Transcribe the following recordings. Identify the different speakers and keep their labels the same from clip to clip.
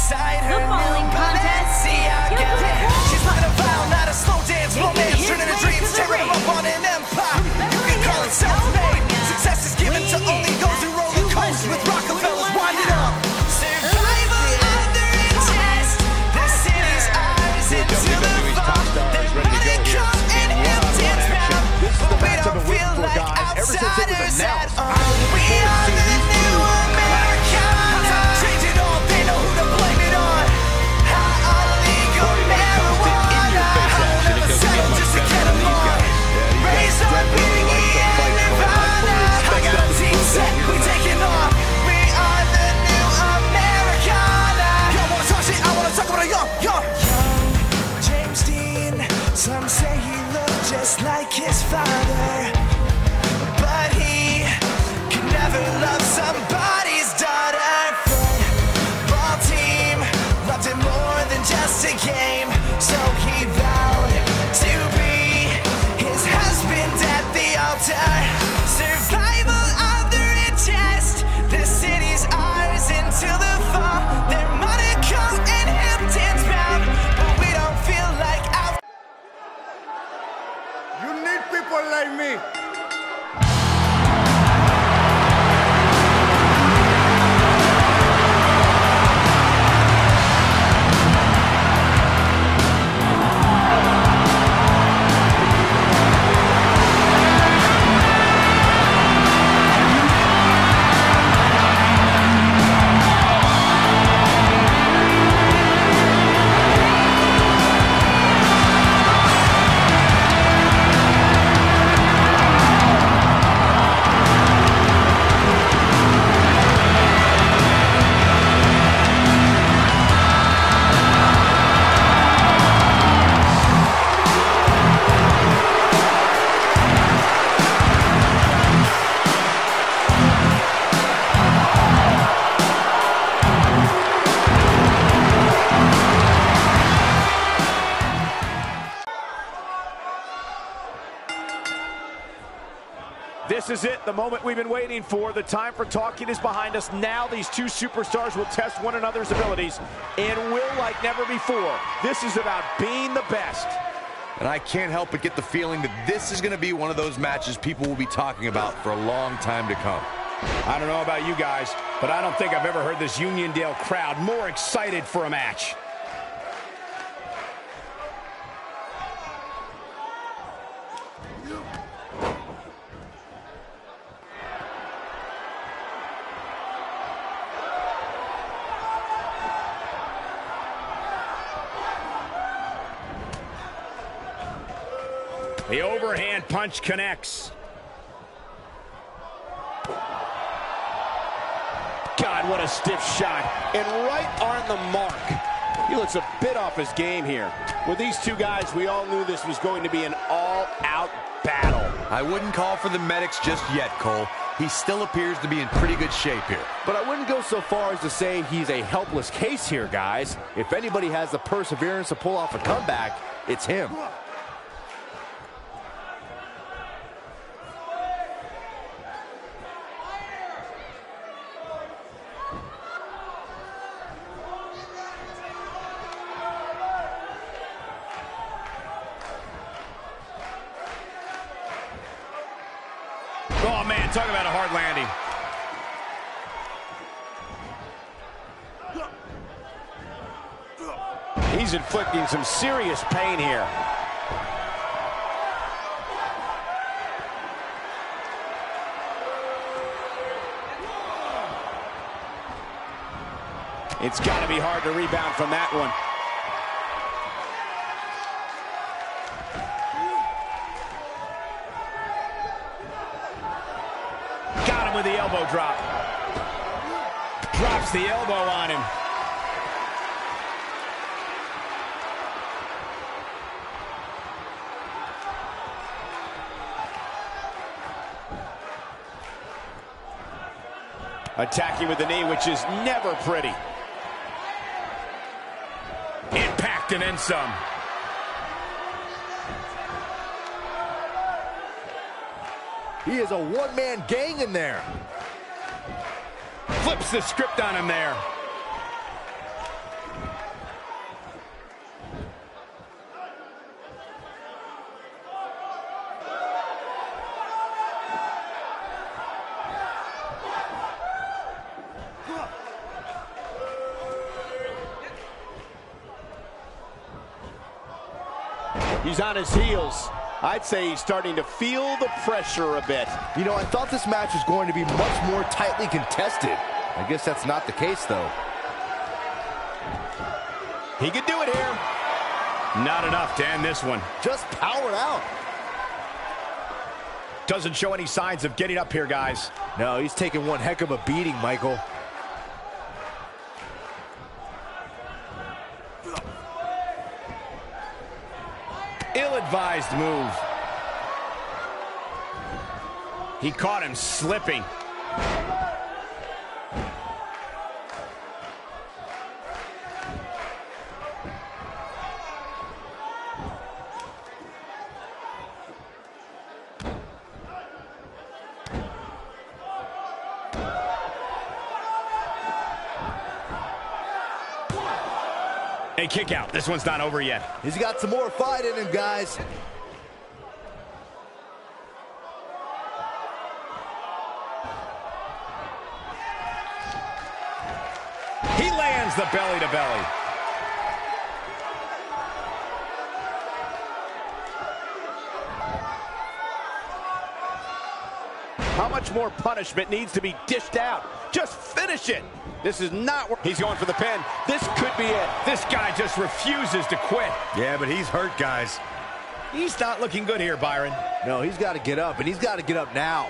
Speaker 1: inside her the following contest. See how get She's not a vow, not a slow dance romance. Turning a dreams, tearing up on an empire. You can call it self-made. Success is given to only those who roll the coast with Rockefellers winding up. Survival of the richest. The city's the money empty. But we don't feel like outsiders at all.
Speaker 2: Moment we've been waiting for. The time for talking is behind us. Now these two superstars will test one another's abilities and will like never before. This is about being the best.
Speaker 3: And I can't help but get the feeling that this is going to be one of those matches people will be talking about for a long time to come.
Speaker 2: I don't know about you guys, but I don't think I've ever heard this Uniondale crowd more excited for a match. The overhand punch connects. God, what a stiff shot. And right on the mark. He looks a bit off his game here. With these two guys, we all knew this was going to be an all-out battle.
Speaker 4: I wouldn't call for the
Speaker 3: medics just yet, Cole. He still appears to be in pretty good shape here.
Speaker 4: But I wouldn't go so far as to say he's a helpless case here, guys. If anybody has the perseverance to pull off a comeback, it's him.
Speaker 2: Oh, man, talk about a hard landing. He's inflicting some serious pain here. It's got to be hard to rebound from that one. With the elbow drop. Drops the elbow on him. Attacking with the knee, which is never pretty. Impact and then some.
Speaker 4: He is a one-man gang in there.
Speaker 2: Flips the script on him there. He's on his heels. I'd say he's starting to feel the pressure a bit.
Speaker 4: You know, I thought this match was going to be much more tightly contested. I guess that's not the case, though.
Speaker 2: He could do it here. Not enough to end this one.
Speaker 4: Just powered out.
Speaker 2: Doesn't show any signs of getting up here, guys.
Speaker 4: No, he's taking one heck of a beating, Michael.
Speaker 2: Ill-advised move. He caught him slipping. A kick out. This one's not over yet.
Speaker 4: He's got some more fight in him, guys.
Speaker 2: He lands the belly to belly. Much more punishment needs to be dished out? Just finish it. This is not. He's going for the pin. This could be it. This guy just refuses to quit.
Speaker 4: Yeah, but he's hurt, guys.
Speaker 2: He's not looking good here, Byron.
Speaker 4: No, he's got to get up, and he's got to get up now.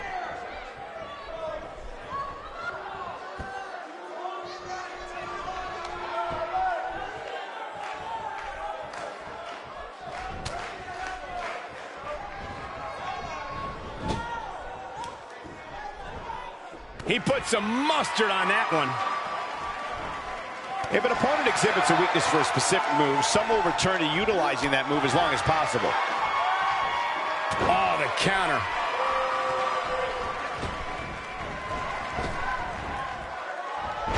Speaker 2: He put some mustard on that one. If an opponent exhibits a weakness for a specific move, some will return to utilizing that move as long as possible. Oh, the counter.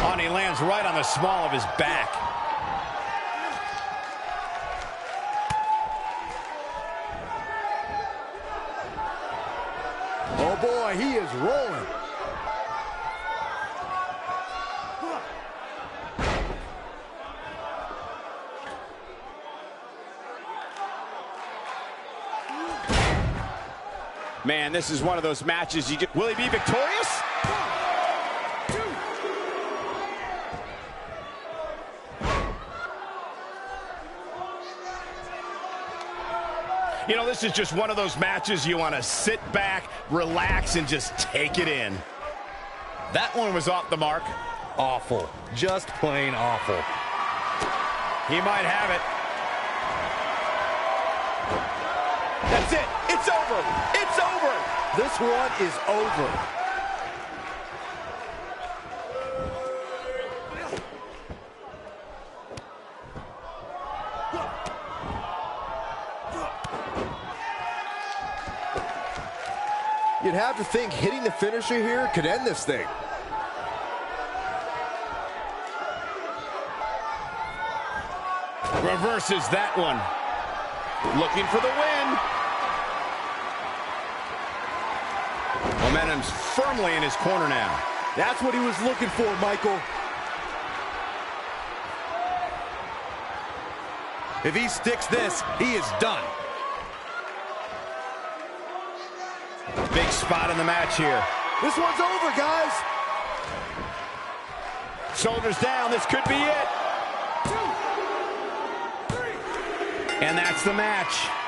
Speaker 2: Oh, he lands right on the small of his back.
Speaker 4: Oh, boy, he is rolling.
Speaker 2: Man, this is one of those matches you just... Will he be victorious? You know, this is just one of those matches you want to sit back, relax, and just take it in. That one was off the mark.
Speaker 4: Awful. Just plain awful.
Speaker 2: He might have it. That's it. It's over. It's over.
Speaker 4: This one is over. You'd have to think hitting the finisher here could end this thing.
Speaker 2: Reverses that one. Looking for the win. Momentum's firmly in his corner now.
Speaker 4: That's what he was looking for, Michael.
Speaker 3: If he sticks this, he is done.
Speaker 2: Big spot in the match here.
Speaker 4: This one's over, guys.
Speaker 2: Shoulders down. This could be it. And that's the match.